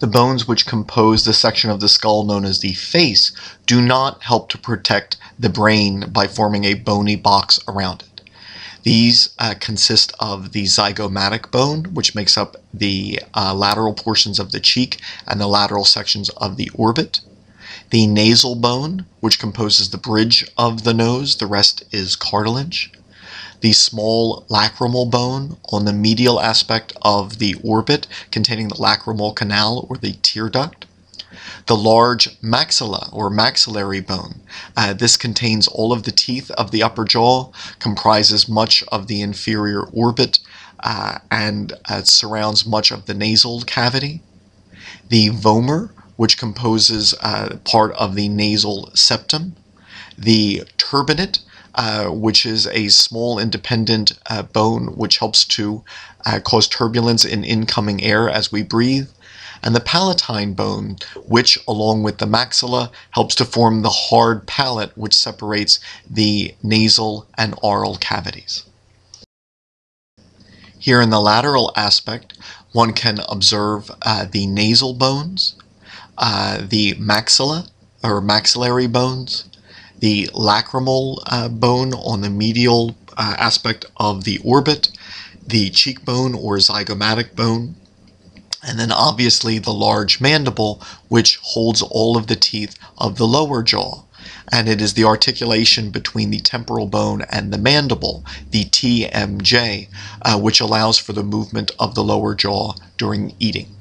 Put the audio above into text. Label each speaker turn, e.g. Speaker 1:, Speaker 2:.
Speaker 1: The bones which compose the section of the skull known as the face do not help to protect the brain by forming a bony box around it. These uh, consist of the zygomatic bone, which makes up the uh, lateral portions of the cheek and the lateral sections of the orbit. The nasal bone, which composes the bridge of the nose, the rest is cartilage the small lacrimal bone on the medial aspect of the orbit containing the lacrimal canal or the tear duct. The large maxilla or maxillary bone. Uh, this contains all of the teeth of the upper jaw, comprises much of the inferior orbit, uh, and uh, surrounds much of the nasal cavity. The vomer, which composes uh, part of the nasal septum. The turbinate, uh, which is a small independent uh, bone which helps to uh, cause turbulence in incoming air as we breathe. And the palatine bone, which along with the maxilla helps to form the hard palate which separates the nasal and oral cavities. Here in the lateral aspect, one can observe uh, the nasal bones, uh, the maxilla or maxillary bones, the lacrimal uh, bone on the medial uh, aspect of the orbit, the cheekbone or zygomatic bone, and then obviously the large mandible, which holds all of the teeth of the lower jaw. And it is the articulation between the temporal bone and the mandible, the TMJ, uh, which allows for the movement of the lower jaw during eating.